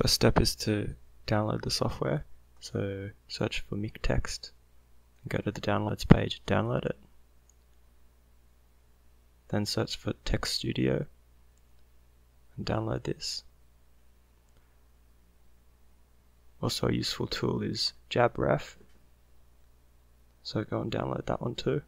First step is to download the software. So search for MiKTeX, go to the downloads page, download it. Then search for TeXstudio and download this. Also a useful tool is JabRef. So go and download that one too.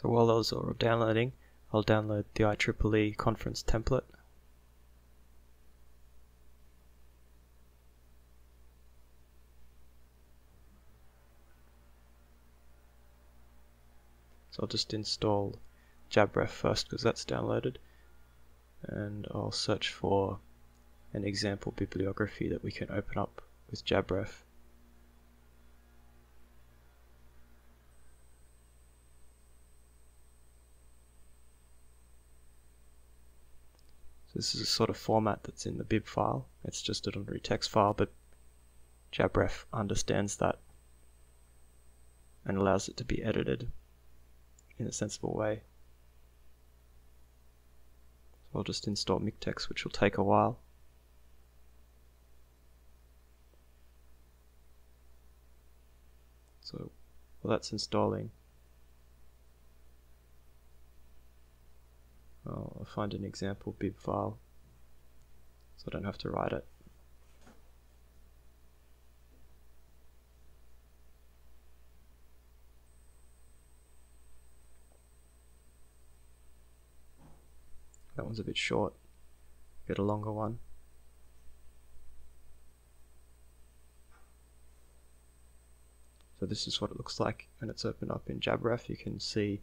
So while those are downloading, I'll download the IEEE conference template. So I'll just install JabRef first because that's downloaded and I'll search for an example bibliography that we can open up with JabRef. This is a sort of format that's in the bib file. It's just an ordinary text file, but JabRef understands that and allows it to be edited in a sensible way. So I'll just install MiKTeX, which will take a while. So while that's installing, I'll find an example bib file so I don't have to write it. That one's a bit short. Get a longer one. So this is what it looks like when it's opened up in JabRef. You can see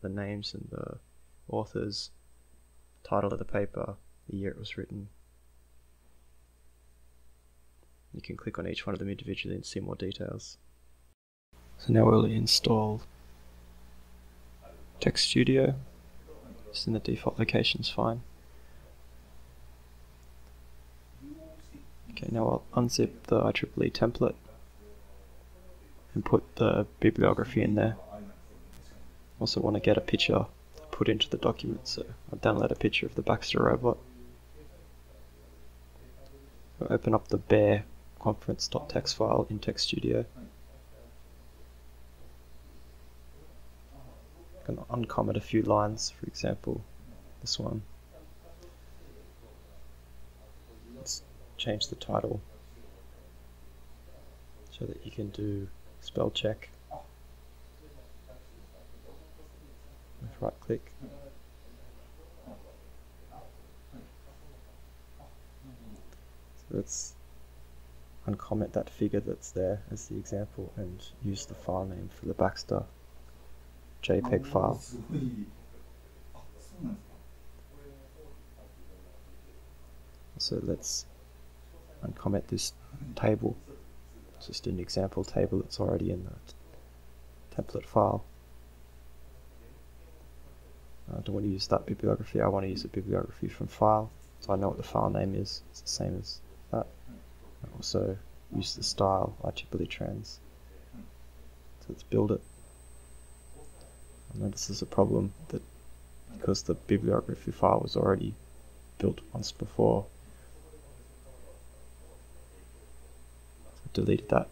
the names and the authors, title of the paper, the year it was written. You can click on each one of them individually and see more details. So now we'll install TeXstudio. Just in the default location is fine. Okay, now I'll unzip the IEEE template and put the bibliography in there. Also want to get a picture put into the document, so I'll download a picture of the Baxter robot. I'll open up the bare conference.txt file in TeXstudio. I'm going to uncomment a few lines, for example, this one. Let's change the title so that you can do spell check. Right click. So let's uncomment that figure that's there as the example and use the file name for the Baxter JPEG file. So let's uncomment this table. It's just an example table that's already in the template file. I don't want to use that bibliography, I want to use a bibliography from file, so I know what the file name is, it's the same as that. I also use the style IEEE trans. So let's build it. And this is a problem that because the bibliography file was already built once before, so deleted that.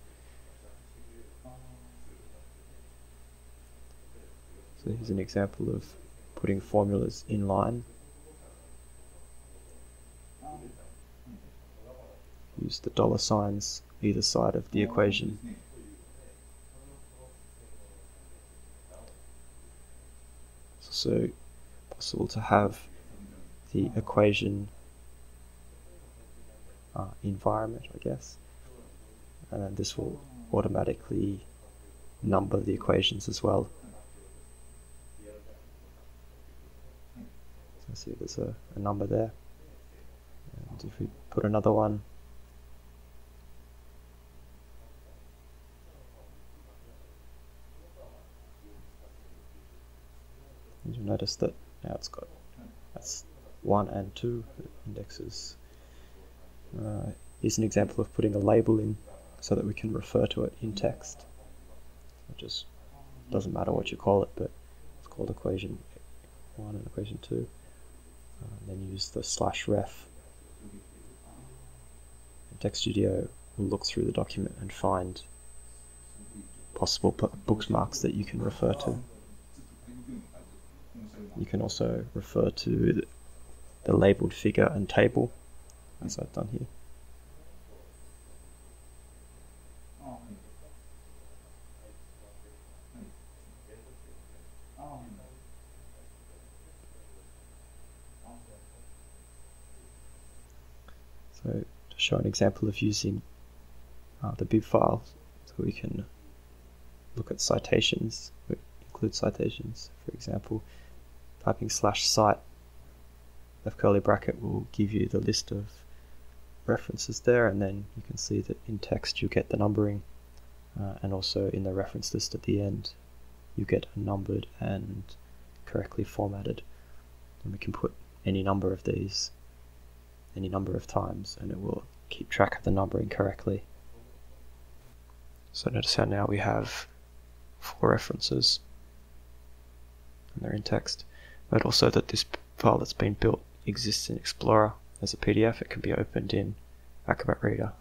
So here's an example of putting formulas in line. Use the dollar signs either side of the equation. It's also possible to have the equation uh, environment, I guess, and then this will automatically number the equations as well. See there's a, a number there. And if we put another one, you'll notice that now it's got that's one and two indexes. Uh, here's an example of putting a label in so that we can refer to it in text. I'll just doesn't matter what you call it, but it's called equation 1 and equation 2. Uh, then use the slash ref. And TeXstudio will look through the document and find possible bookmarks that you can refer to. You can also refer to the labeled figure and table, as I've done here. So to show an example of using uh, the bib file, so we can look at citations, include citations. For example, typing slash cite left curly bracket will give you the list of references there and then you can see that in text you get the numbering uh, and also in the reference list at the end you get a numbered and correctly formatted and we can put any number of these any number of times and it will keep track of the numbering correctly. So notice how now we have four references and they're in text. but also that this file that's been built exists in Explorer as a PDF. It can be opened in Acrobat Reader